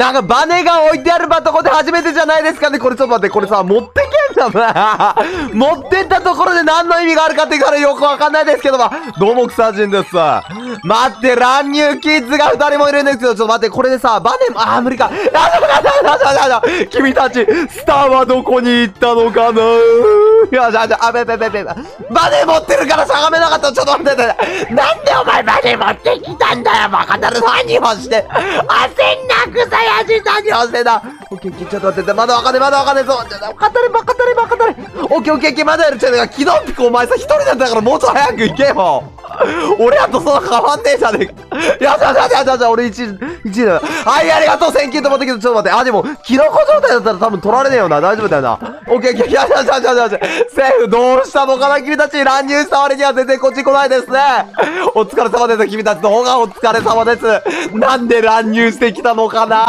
なんかバネが置いてあるとこで初めてじゃないですかね。これちょっと待って、これさ、持ってけんだな。持ってったところで何の意味があるかってからよくわかんないですけども。どうも、草人です。待って、乱入キッズが二人もいるんですけど、ちょっと待って、これでさ、バネも、あー、無理か。あ、だだだだだだ君たち、スターはどこに行ったのかな いや、じゃあ、じゃあ、あべべべべ。バネ持ってるからしゃがめなかった。ちょっと待って、なんでお前バネ持ってきたんだよ、バカだる。何をして。焦んな、草やじ何をしてんだ。オッケーオッケー、ちょっと待って、まだわかんねえ、まだわかんねえぞ。バカだれ、バカだれ、バカだれ。オッケーオッケーオッケー、まだやる。ちょっと、キドンピクお前さ、一人なんだからもうちょい早く行けよ。俺らとそんな変わんねえじゃねえか。やだやだやだやだ、俺1位、1位だ。はい、ありがとう、 thank you と思ったけど、ちょっと待って。あ、でも、キノコ状態だったら多分取られねえよな。大丈夫だよな。オッケーオッケー、やだやだやだやだ。セーフ、どうしたのかな君たち乱入した割には全然こっち来ないですね。お疲れ様です、君たちの方がお疲れ様です。なんで乱入してきたのかな